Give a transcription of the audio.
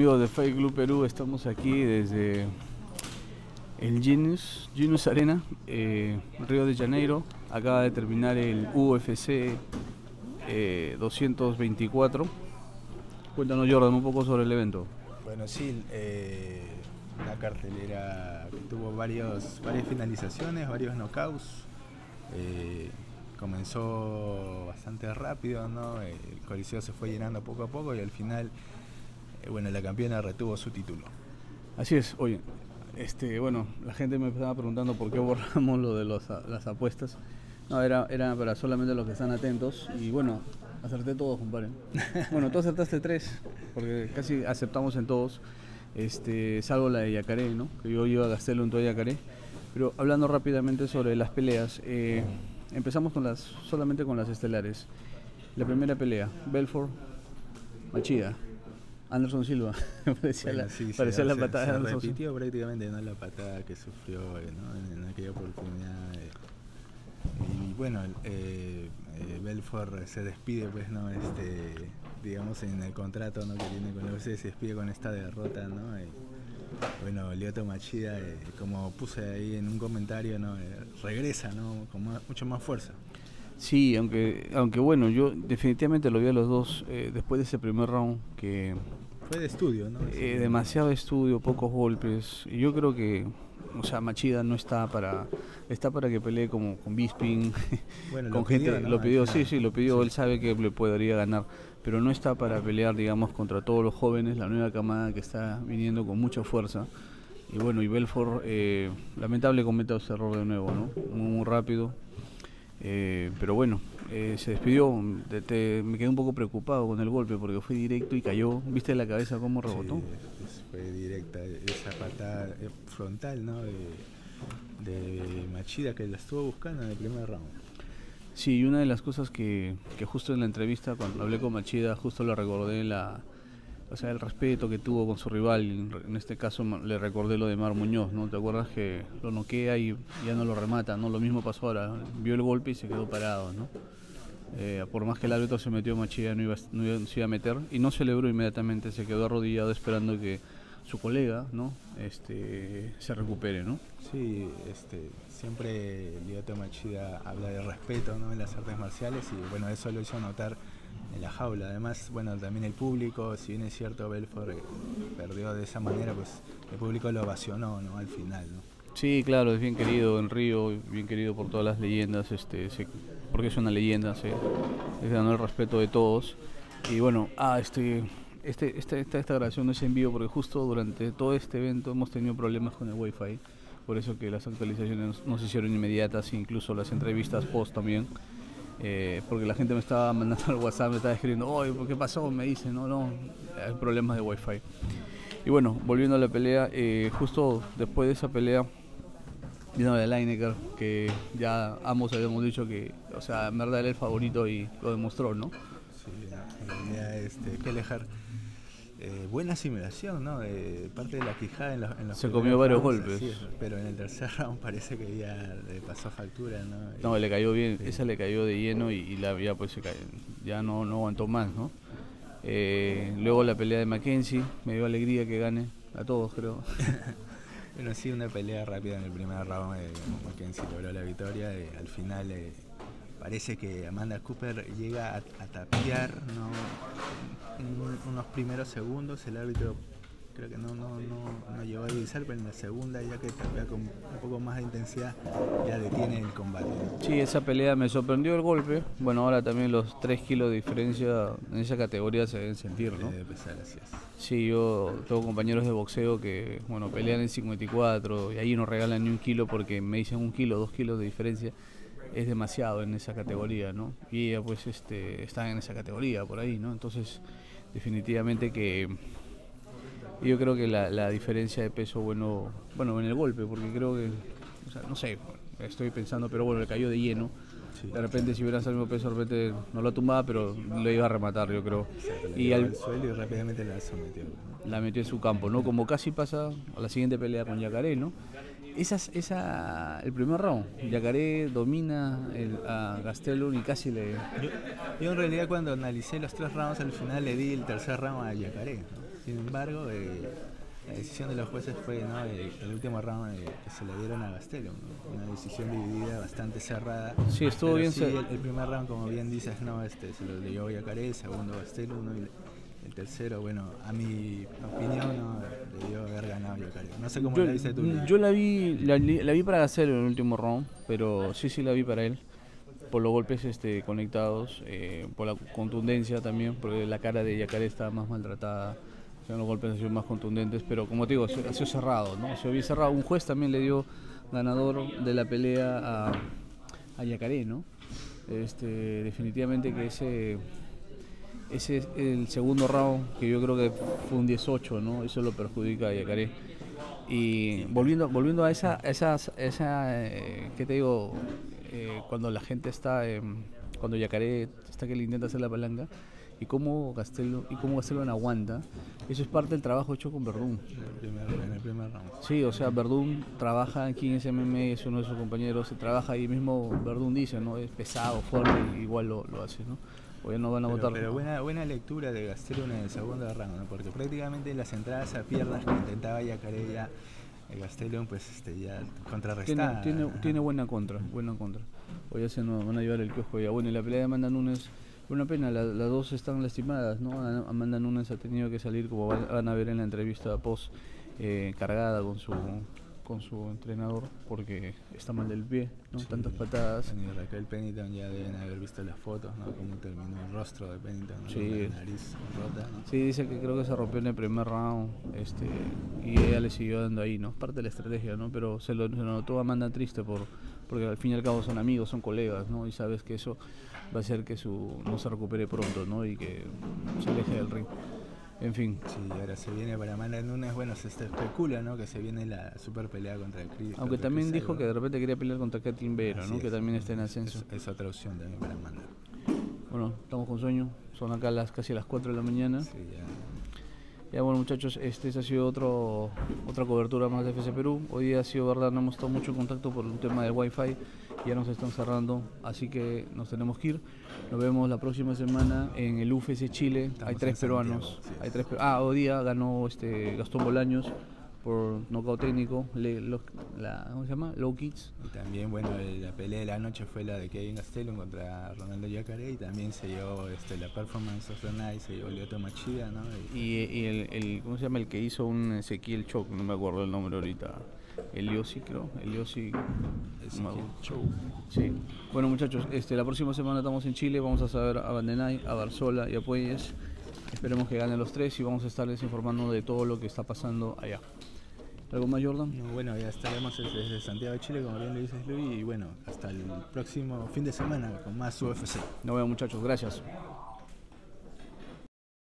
Amigos de Fight Club Perú, estamos aquí desde el Genius, Genius Arena, eh, Río de Janeiro. Acaba de terminar el UFC eh, 224. Cuéntanos, Jordan, un poco sobre el evento. Bueno, sí, eh, la cartelera tuvo varios, varias finalizaciones, varios knockouts. Eh, comenzó bastante rápido, ¿no? El coliseo se fue llenando poco a poco y al final, eh, bueno, la campeona retuvo su título. Así es, oye, este, bueno, la gente me estaba preguntando por qué borramos lo de los, las apuestas. No, era, era para solamente los que están atentos. Y bueno, acerté todos, compadre. Bueno, tú acertaste tres, porque casi aceptamos en todos. Este, salvo la de Yacaré, ¿no? Que yo iba a gastarlo en todo Yacaré. Pero hablando rápidamente sobre las peleas, eh, empezamos con las, solamente con las estelares. La primera pelea, Belfort, Machida. Anderson Silva, parecía Bueno, la, sí, se- parecía la se- patada de Anderson Silva. repitió prácticamente ¿no? la patada que sufrió eh, ¿no? en, en aquella oportunidad. eh. Y bueno, eh, eh, Belfort se despide, pues, ¿no? Este, digamos, en el contrato ¿no? que tiene con la UFC, se despide con esta derrota, ¿no? Y, bueno, Lyoto Machida, como puse ahí en un comentario, ¿no? Regresa, ¿no? Con más- mucho más fuerza. Sí, aunque, aunque bueno, yo definitivamente lo vi a los dos eh, después de ese primer round que Fue de estudio, ¿no? eh, demasiado estudio, pocos golpes. Y yo creo que, o sea, Machida no está para, está para que pelee como con Bisping, Bueno, con lo gente, pidió, ¿no? lo pidió, sí, sí, lo pidió, Sí. él sabe que le podría ganar, pero no está para pelear, digamos, contra todos los jóvenes, la nueva camada que está viniendo con mucha fuerza. Y bueno, y Belfort, eh, lamentable cometa ese error de nuevo, ¿no? Muy, muy rápido. Eh, pero bueno, eh, se despidió. Te- te- me quedé un poco preocupado con el golpe porque fue directo y cayó. ¿Viste la cabeza cómo rebotó? Sí, fue directa esa patada eh, frontal, ¿no? De, de Machida que la estuvo buscando en el primer round. Sí, y una de las cosas que, que justo en la entrevista, cuando hablé con Machida, justo le recordé la, o sea, el respeto que tuvo con su rival. En este caso le recordé lo de Mar Muñoz, ¿no? ¿Te acuerdas que lo noquea y ya no lo remata, ¿no? Lo mismo pasó ahora, vio el golpe y se quedó parado, ¿no? Eh, por más que el árbitro se metió, Machida no iba, no iba- se iba a meter y no celebró inmediatamente, se quedó arrodillado esperando que su colega, ¿no? Este, se recupere, ¿no? Sí, este, siempre Lyoto Machida habla de respeto ¿no? en las artes marciales y bueno, eso lo hizo notar en la jaula. Además, bueno, también el público, si bien es cierto Belfort eh, perdió de esa manera, pues el público lo ovacionó ¿no? al final. ¿no? Sí, claro, es bien querido en Río, bien querido por todas las leyendas, este, se- porque es una leyenda, se, se ganó el respeto de todos. Y bueno, ah, este, este, esta, esta grabación no es en vivo porque justo durante todo este evento hemos tenido problemas con el Wi-Fi, por eso que las actualizaciones no se hicieron inmediatas, incluso las entrevistas post también. Eh, porque la gente me estaba mandando al WhatsApp, me estaba escribiendo, oye, ¿por qué pasó? Me dicen, no, no, hay problemas de Wi-Fi. Y bueno, volviendo a la pelea, eh, justo después de esa pelea, vino de Lineker, que ya ambos habíamos dicho que, o sea, en verdad era el favorito y lo demostró, ¿no? Sí, en realidad, este, que alejar. Eh, buena simulación, ¿no? De parte de la quijada en los, en los Se comió varios rounds, golpes. es, pero en el tercer round parece que ya le pasó factura, ¿no? No, Y- le cayó bien, Sí. esa le cayó de lleno y, y la ya pues se cayó, ya no, no aguantó más, ¿no? Eh, luego la pelea de Mackenzie, me dio alegría que gane a todos, creo. Bueno, sí, una pelea rápida en el primer round. Eh, Mackenzie logró la victoria. eh, al final eh, parece que Amanda Cooper llega a, a tapiar ¿no? Un- unos primeros segundos. El árbitro creo que no, no, no, no llegó a divisar, pero en la segunda, ya que tapea con un poco más de intensidad, ya detiene el combate. Sí, esa pelea me sorprendió el golpe. Bueno, ahora también los 3 kilos de diferencia en esa categoría se deben sentir, ¿no? Debe pesar, así es. Sí, yo tengo compañeros de boxeo que, bueno, pelean en 54 y ahí no regalan ni un kilo porque me dicen un kilo, dos kilos de diferencia. Es demasiado en esa categoría, ¿no? Y ella pues este, está en esa categoría por ahí, ¿no? Entonces, definitivamente que yo creo que la, la diferencia de peso, bueno, bueno, en el golpe, porque creo que, o sea, no sé, estoy pensando, pero bueno, le cayó de lleno. Sí. De repente, si hubiera salido peso, de repente no lo tumbaba, pero lo iba a rematar, yo creo. Y al, al suelo y rápidamente la sometió. ¿no? la metió en su campo, ¿no? Como casi pasa a la siguiente pelea con Yacaré, ¿no? Esa, esa, el primer round, Yacaré domina el, a Gastelum y casi le... Yo, yo en realidad cuando analicé los tres rounds al final le di el tercer round a Yacaré. ¿no? Sin embargo, eh, la decisión de los jueces fue ¿no? el, el último round eh, que se le dieron a Gastelum, ¿no? una decisión dividida bastante cerrada. Sí, estuvo bien sí, el primer round, como bien dices, no, este, se lo dio Yacaré, el segundo Gastelum, ¿no? y el, tercero, bueno, a mi opinión, no, debió haber ganado. No sé cómo yo, la viste tú. Yo la vi, la, vi para Gacero en el último round, pero sí, sí la vi para él. Por los golpes este, conectados, eh, por la contundencia también, porque la cara de Yacaré estaba más maltratada. O sea, los golpes han sido más contundentes, pero como te digo, ha sido ha sido cerrado, ¿no? Se había cerrado. Un juez también le dio ganador de la pelea a, a Yacaré, ¿no? Este, definitivamente que ese, ese es el segundo round, que yo creo que fue un 18, ¿no? Eso lo perjudica a Yacaré. Y volviendo, volviendo a esa, esas, esa, eh, ¿qué te digo? Eh, cuando la gente está, em, cuando Yacaré está que le intenta hacer la palanca, y cómo Castelo, y cómo Castelo aguanta, eso es parte del trabajo hecho con Verdún. En el primer, en el primer round. Sí, o sea, Verdún trabaja aquí en SMM, es uno de sus compañeros, se trabaja ahí mismo, Verdún dice, ¿no? Es pesado, fuerte, igual lo, lo hace, ¿no? Ya no van a Pero, votar. pero buena, buena lectura de Gastelum en el segundo round, ¿no? porque prácticamente las entradas a piernas que intentaba Yacaré ya, el Gastelum pues este, ya Tiene, contrarrestaba. tiene, Ajá. tiene buena contra, buena contra. Hoy ya se nos van a llevar el kiosco ya. Bueno, y la pelea de Amanda Nunes, una pena, la- las dos están lastimadas, ¿no? Amanda Nunes ha tenido que salir, como van, van a ver en la entrevista post, eh, cargada con su con su entrenador porque está mal del pie, ¿no? Sí. Tantas patadas. Y Raquel Pennington ya deben haber visto las fotos, ¿no? Cómo terminó el rostro de Pennington, ¿no? Sí. Con la nariz rota, ¿no? Sí, dice que creo que se rompió en el primer round este, y ella le siguió dando ahí, ¿no? Parte de la estrategia, ¿no? Pero se lo, se lo notó Amanda triste por, porque al fin y al cabo son amigos, son colegas, ¿no? Y sabes que eso va a hacer que su no se recupere pronto, ¿no? Y que se aleje del ring. En fin, Sí, ahora se viene para Amanda Nunes, bueno, se especula, ¿no? Que se viene la super pelea contra el Chris. aunque también dijo que de repente quería pelear contra Kathleen Vera, Así ¿no? Que es. también está en ascenso. Es, es otra opción también para Amanda. Bueno, estamos con sueño, son acá las casi las 4 de la mañana. Sí, ya. Ya bueno muchachos, este ha sido otro, otra cobertura más de FC Perú. Hoy día ha sido verdad, no hemos estado mucho en contacto por un tema del wifi, ya nos están cerrando, así que nos tenemos que ir. Nos vemos la próxima semana en el UFC Chile. hay Estamos tres en peruanos. Santiago. Hay tres ah, hoy día ganó este Gastón Bolaños por nocaut técnico, le- lo- la, ¿cómo se llama? Low kicks. Y también, bueno, el- la pelea de la noche fue la de Kevin Gastelum contra Ronaldo Yacaré y también se dio este, la performance of the night, se dio Lyoto Machida, ¿no? Y- Y, y el, el- ¿cómo se llama? El que hizo un Ezequiel Choc, no me acuerdo el nombre ahorita. Eliosi, creo. Eliosi. Chow. Sí. Bueno, muchachos, este, la próxima semana estamos en Chile. Vamos a saber a Bandenay, a Barzola y a Puelles. Esperemos que ganen los tres y vamos a estarles informando de todo lo que está pasando allá. ¿Algo más, Jordan? No, bueno, ya estaremos desde desde Santiago de Chile, como bien lo dices Luis, y bueno, hasta el próximo fin de semana con más UFC. Nos vemos, muchachos. Gracias.